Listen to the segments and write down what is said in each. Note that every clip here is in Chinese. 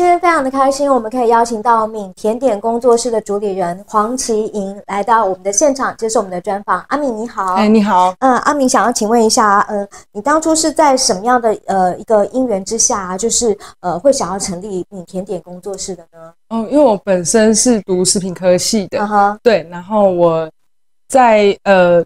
今天非常的开心，我们可以邀请到敏甜点工作室的主理人黄琪莹来到我们的现场接受我们的专访。阿敏你好，哎，你好，嗯，阿敏想要请问一下，呃，你当初是在什么样的呃一个因缘之下，就是呃会想要成立敏甜点工作室的呢？哦，因为我本身是读食品科系的，嗯哼，对，然后我在呃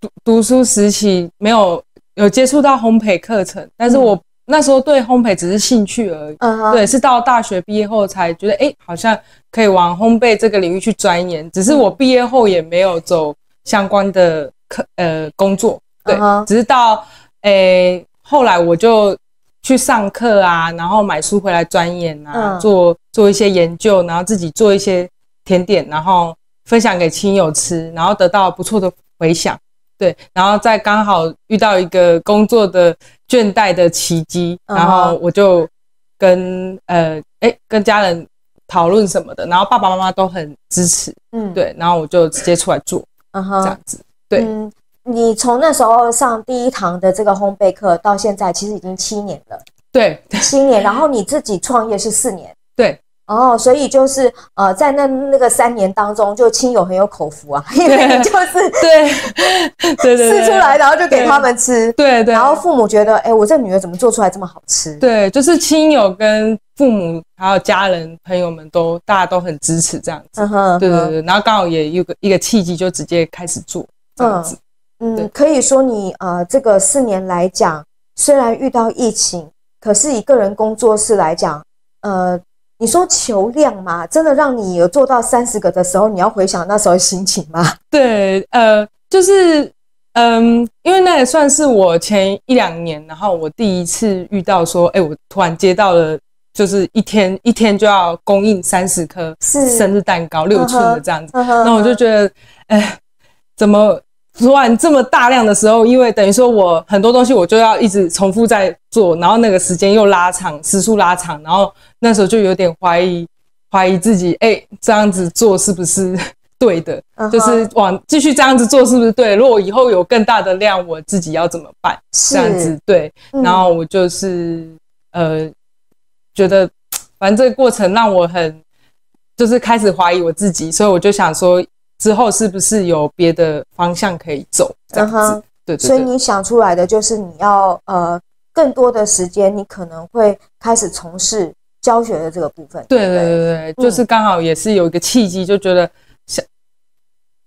读读书时期没有有接触到烘焙课程，但是我那时候对烘焙只是兴趣而已。对，是到大学毕业后才觉得，哎，好像可以往烘焙这个领域去钻研。只是我毕业后也没有走相关的课呃工作，对只是到诶后来我就去上课啊，然后买书回来钻研啊，嗯做做一些研究，然后自己做一些甜点，然后分享给亲友吃，然后得到不错的回响。对，然后再刚好遇到一个工作的倦怠的奇迹，然后我就跟呃哎跟家人讨论什么的，然后爸爸妈妈都很支持，嗯，，对，然后我就直接出来做嗯哼这样，子。对嗯，你从那时候上第一堂的这个烘焙课到现在，其实已经七年了，对七年，然后你自己创业是四年。对哦，所以就是呃，在那那个三年当中，就亲友很有口福啊，因为你 就是对对对对，试出来，然后就给他们吃，对对，然后父母觉得，哎，我这女儿怎么做出来这么好吃？对，就是亲友跟父母还有家人朋友们都大家都很支持这样子。嗯哼，对对对，然后刚好也有个一个契机，就直接开始做这样子。嗯，对可以说你呃，这个四年来讲，虽然遇到疫情，可是以个人工作室来讲，呃，你说求量嘛，真的让你有做到三十个的时候，你要回想那时候心情吗？对，呃，就是嗯，因为那也算是我前一两年，然后我第一次遇到说，哎，我突然接到了。就是一天一天就要供应三十颗是生日蛋糕，六寸的这样子，那我就觉得，哎，怎么突然这么大量的时候？因为等于说我很多东西我就要一直重复在做，然后那个时间又拉长，时速拉长，然后那时候就有点怀疑，怀疑自己，哎，这样子做是不是 对的？就是往继续这样子做是不是对？如果以后有更大的量，我自己要怎么办？是这样子对，嗯然后我就是呃，觉得反正这个过程让我很就是开始怀疑我自己，所以我就想说，之后是不是有别的方向可以走？这样子，嗯哼。对对对，所以你想出来的就是你要呃更多的时间，你可能会开始从事教学的这个部分。对不对？对对，嗯。就是刚好也是有一个契机，就觉得想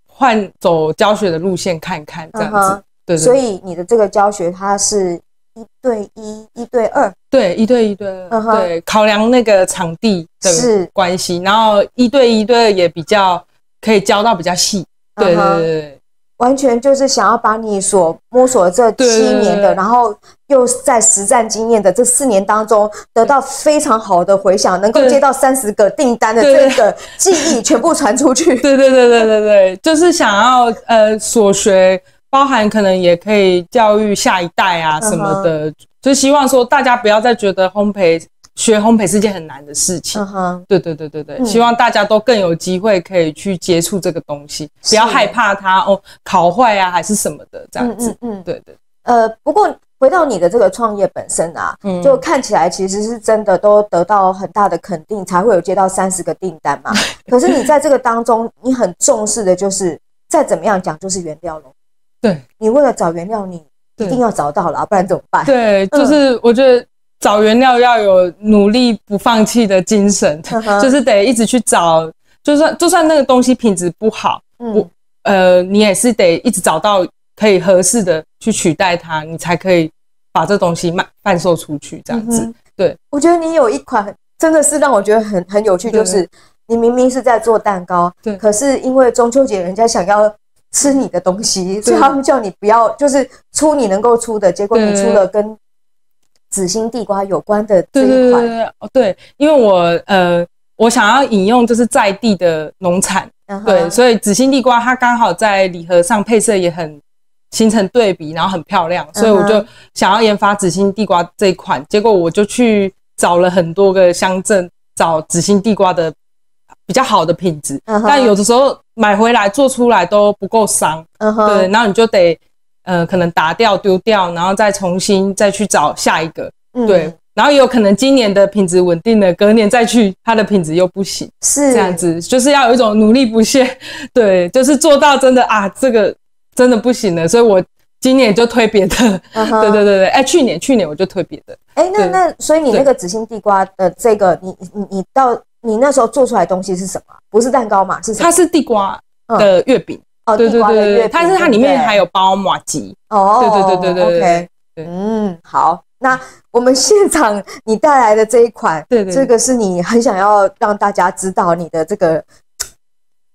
换走教学的路线看看这样子。对对，所以你的这个教学它是一对一、一对二，对，一对一对二，对，考量那个场地是。的关系，然后一对一对二也比较可以教到比较细，对对嗯哼。对对完全就是想要把你所摸索这七年的，然后又在实战经验的这四年当中，得到非常好的回响，能够接到三十个订单的这个记忆全部传出去。对对对对对对，就是想要呃所学，包含可能也可以教育下一代啊什么的，就希望说大家不要再觉得烘焙学烘焙是件很难的事情。嗯哼，对对对对对，嗯希望大家都更有机会可以去接触这个东西，不要害怕它哦烤坏啊还是什么的这样子。嗯嗯。对对，呃，不过回到你的这个创业本身啊，嗯就看起来其实是真的都得到很大的肯定，才会有接到三十个订单嘛。可是你在这个当中，你很重视的就是再怎么样讲就是原料咯。对你为了找原料，你一定要找到了，不然怎么办？对，嗯就是我觉得找原料要有努力不放弃的精神，嗯就是得一直去找，就算就算那个东西品质不好，嗯。我呃，你也是得一直找到可以合适的去取代它，你才可以把这东西卖贩售出去，这样子。嗯对，我觉得你有一款真的是让我觉得很很有趣，就是你明明是在做蛋糕，对。可是因为中秋节人家想要吃你的东西，所以他们叫你不要，就是出你能够出的，结果你出了跟紫心地瓜有关的这一款，对对对哦对，因为我呃，我想要引用就是在地的农产，对，所以紫心地瓜它刚好在礼盒上配色也很形成对比，然后很漂亮，所以我就嗯想要研发紫心地瓜这一款。结果我就去找了很多个乡镇找紫心地瓜的比较好的品质，但有的时候买回来做出来都不够伤，嗯哼，对，然后你就得呃可能打掉丢掉，然后再重新再去找下一个，嗯。对，然后也有可能今年的品质稳定了，隔年再去，它的品质又不行，是。这样子，就是要有一种努力不懈，对，就是做到真的啊，这个真的不行了，所以我今年就推别的，对对对对，哎，去年去年我就推别的，哎，那那所以你那个紫心地瓜的这个，你你你到你那时候做出来的东西是什么？不是蛋糕嘛？是什么？它是地瓜的月饼，哦，对地对对对，瓜的月饼，它是它里面还有有包马吉，哦，对对对对对对 OK，对嗯，好，那我们现场你带来的这一款，对对这个是你很想要让大家知道你的这个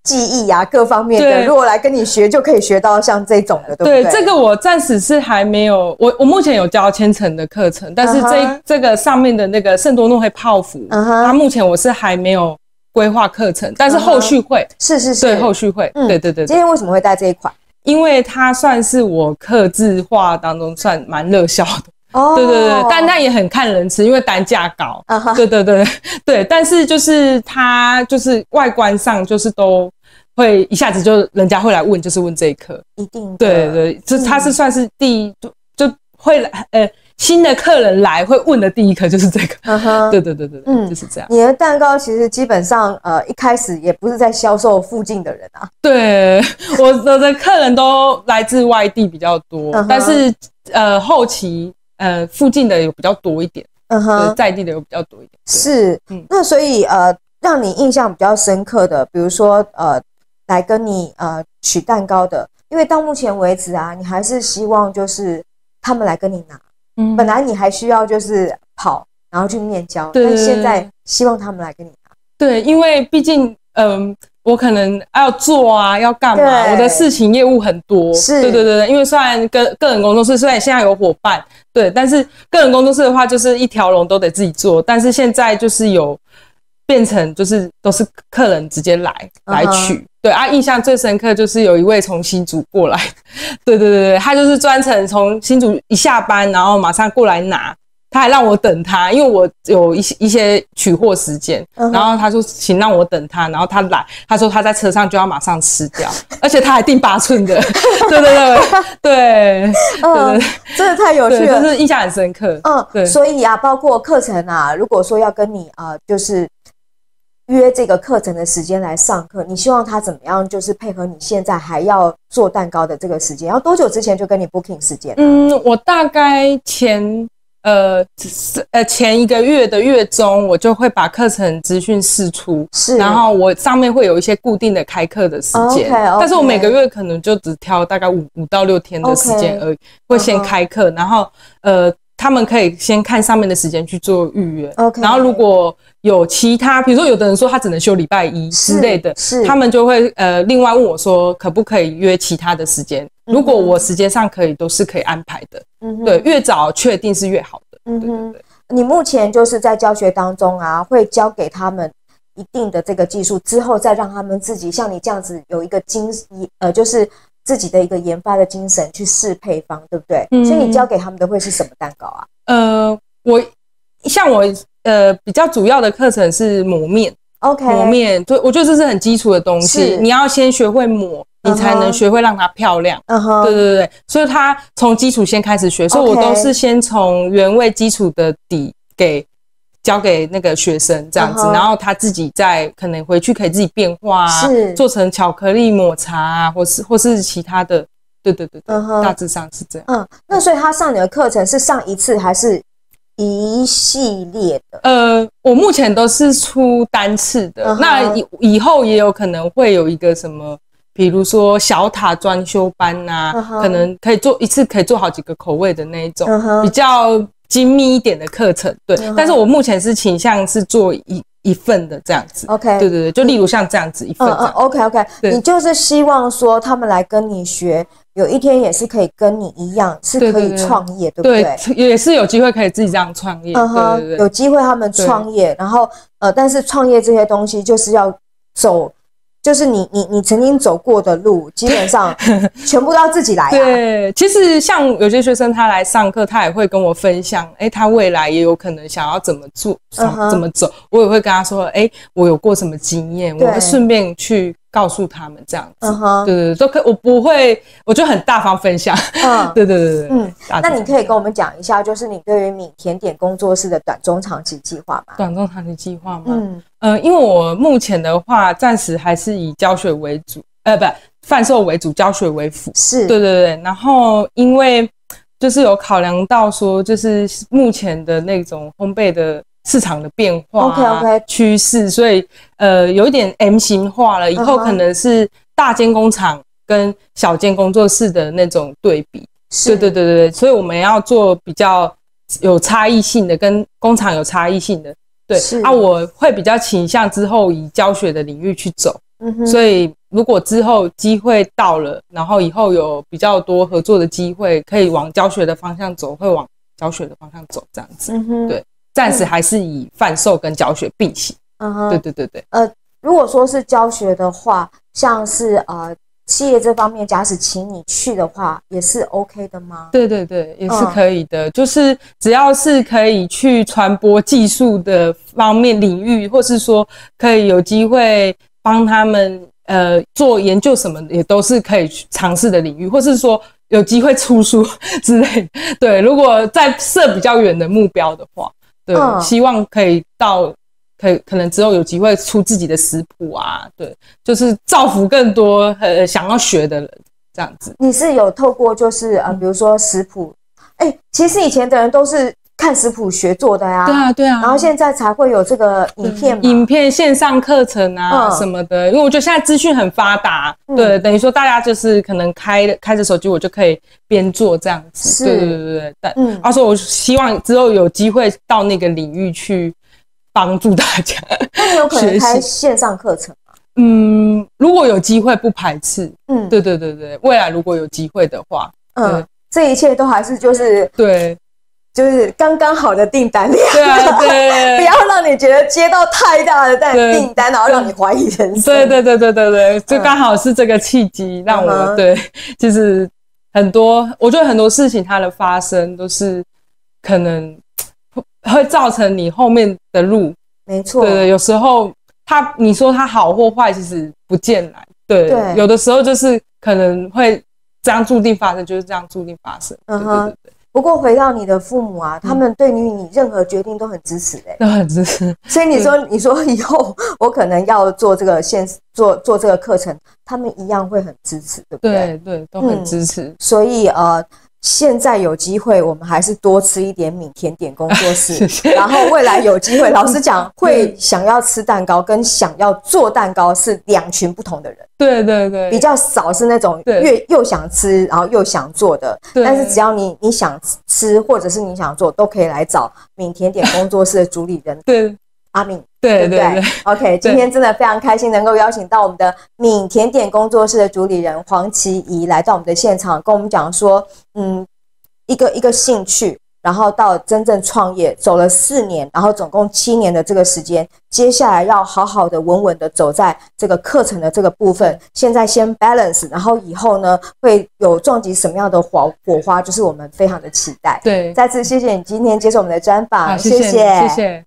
记忆呀、各方面的，对。如果来跟你学，就可以学到像这种的，对不对？对，这个我暂时是还没有，我我目前有教千层的课程，但是这、这个上面的那个圣多诺黑泡芙，它目前我是还没有规划课程，但是后续会，是是是，对，后续会，嗯对对对对，今天为什么会带这一款？因为它算是我刻字化当中算蛮热销的，哦对对对，但那也很看人吃，因为单价高，啊哈对对对对，但是就是它就是外观上就是都会一下子就人家会来问，就是问这一颗。一定的。对对，这嗯。它是算是第一就就会来呃新的客人来会问的第一颗就是这个。嗯哼。对对对对对，嗯。就是这样。你的蛋糕其实基本上，呃，一开始也不是在销售附近的人啊，对，我我的客人都来自外地比较多，嗯但是呃后期呃附近的有比较多一点，嗯哼，在地的有比较多一点。是。嗯，那所以呃，让你印象比较深刻的，比如说呃，来跟你呃取蛋糕的，因为到目前为止啊，你还是希望就是他们来跟你拿，嗯本来你还需要就是跑，然后去面交，对但现在希望他们来跟你拿，对，因为毕竟嗯。我可能要做啊，要干嘛？我的事情业务很多，是对对对对。因为虽然跟个人工作室虽然现在有伙伴，对，但是个人工作室的话，就是一条龙都得自己做。但是现在就是有变成就是都是客人直接来来取，对啊。印象最深刻就是有一位从新竹过来，对对对对，他就是专程从新竹一下班，然后马上过来拿。他还让我等他，因为我有一些一些取货时间，然后他说请让我等他，然后他来，他说他在车上就要马上吃掉，而且他还订八寸的，对对对对真的太有趣，了。就。是印象很深刻。嗯，对。所以啊，包括课程啊，如果说要跟你啊、呃就是约这个课程的时间来上课，你希望他怎么样？就是配合你现在还要做蛋糕的这个时间，要多久之前就跟你 booking 时间？嗯，我大概前呃是呃前一个月的月中，我就会把课程资讯释出，是，然后我上面会有一些固定的开课的时间但是我每个月可能就只挑大概五五到六天的时间而已，会先开课，然后呃。他们可以先看上面的时间去做预约。OK 然后如果有其他，比如说有的人说他只能休礼拜一之类的，是他们就会呃另外问我说可不可以约其他的时间？嗯如果我时间上可以，都是可以安排的。嗯对，，越早确定是越好的。对对嗯哼。对，你目前就是在教学当中啊，会教给他们一定的这个技术之后，再让他们自己像你这样子有一个精呃，就是自己的一个研发的精神去试配方，对不对？嗯。所以你教给他们的会是什么蛋糕啊？呃，我像我呃比较主要的课程是磨面，？OK，磨面，对我觉得这是很基础的东西，你要先学会磨，你才能学会让它漂亮。嗯哼，对对对，所以他从基础先开始学，所以我都是先从原味基础的底给交给那个学生这样子然后他自己再可能回去可以自己变化啊是，做成巧克力抹茶啊，或是或是其他的，对对对对，嗯哼。大致上是这样。嗯，那所以他上你的课程是上一次还是一系列的？呃，我目前都是出单次的，那以以后也有可能会有一个什么，比如说小塔专修班呐、可能可以做一次可以做好几个口味的那一种，比较精密一点的课程。对，嗯但是我目前是倾向是做一一份的这样子。OK 对对对，就例如像这样子一份。，OK OK，你就是希望说他们来跟你学，有一天也是可以跟你一样，是可以对对对创业，对不对？对，也是有机会可以自己这样创业。对嗯哼，对对有机会他们创业，然后呃，但是创业这些东西就是要走，就是你你你曾经走过的路，基本上全部都要自己来啊。对，其实像有些学生他来上课，他也会跟我分享，哎、他未来也有可能想要怎么做，怎么走，我也会跟他说，哎、我有过什么经验，我对。会顺便去告诉他们这样子。嗯哼，对对对，都可我不会，我就很大方分享。嗯。对对对对，嗯，那你可以跟我们讲一下，就是你对于米甜点工作室的短中长期计划吗？短中长期计划吗？嗯呃，因为我目前的话，暂时还是以教学为主，呃，不，贩售为主，教学为辅。是，对对对，然后因为就是有考量到说，就是目前的那种烘焙的市场的变化、OK，OK 趋势，所以呃有一点 M 型化了，以后可能是大间工厂跟小间工作室的那种对比。是对对对对对，所以我们要做比较有差异性的，跟工厂有差异性的。对是啊，我会比较倾向之后以教学的领域去走。嗯哼，所以如果之后机会到了，然后以后有比较多合作的机会，可以往教学的方向走，会往教学的方向走，这样子。嗯哼，对暂时还是以贩售跟教学并行。嗯哼，对对对对，如果说是教学的话，像是呃企业这方面，假使请你去的话，也是 OK 的吗？对对对，也是嗯可以的。就是只要是可以去传播技术的方面领域，或是说可以有机会帮他们呃做研究什么的，也都是可以去尝试的领域，或是说有机会出书之类的。对，如果在设比较远的目标的话，对，嗯希望可以到。可以可能之后有机会出自己的食谱啊，对，就是造福更多呃想要学的人，这样子。你是有透过就是嗯呃，比如说食谱，哎、其实以前的人都是看食谱学做的呀，对啊，对啊。然后现在才会有这个影片嘛，影片线上课程啊嗯。什么的，因为我觉得现在资讯很发达，嗯。对，等于说大家就是可能开开着手机，我就可以边做这样子，是。对对对对对。但嗯。而且我希望之后有机会到那个领域去帮助大家。那你有可能开线上课程吗？嗯，如果有机会不排斥，嗯，对对对对，未来如果有机会的话，嗯对，这一切都还是就是对就是刚刚好的订单量，对啊 不。要让你觉得接到太大的订单，然后让你怀疑人生。对对对对对对，就嗯刚好是这个契机，让我对，就是很多，我觉得很多事情它的发生都是可能 会造成你后面的路，没错，对对，有时候它你说它好或坏，其实不见来，对，对。有的时候就是可能会这样注定发生，就是这样注定发生，嗯哼不过回到你的父母嗯啊，他们对于你任何决定都很支持的、都很支持，所以你说，你说以后 我可能要做这个线做做这个课程，他们一样会很支持，对不对？对对，都很嗯。支持，所以呃，现在有机会，我们还是多吃一点米甜点工作室。然后未来有机会，老实讲，会想要吃蛋糕跟想要做蛋糕是两群不同的人，对对对，比较少是那种越又想吃然后又想做的。但是只要你你想吃或者是你想做，都可以来找米甜点工作室的主理人。对阿敏。对对对。OK，今天真的非常开心能够邀请到我们的敏甜点工作室的主理人黄琪怡来到我们的现场，跟我们讲说，嗯，一个一个兴趣，然后到真正创业，走了四年，然后总共七年的这个时间，接下来要好好的稳稳的走在这个课程的这个部分，现在先 balance，然后以后呢会有撞击什么样的火火花，就是我们非常的期待。对，再次谢谢你今天接受我们的专访，好，谢谢你，谢谢。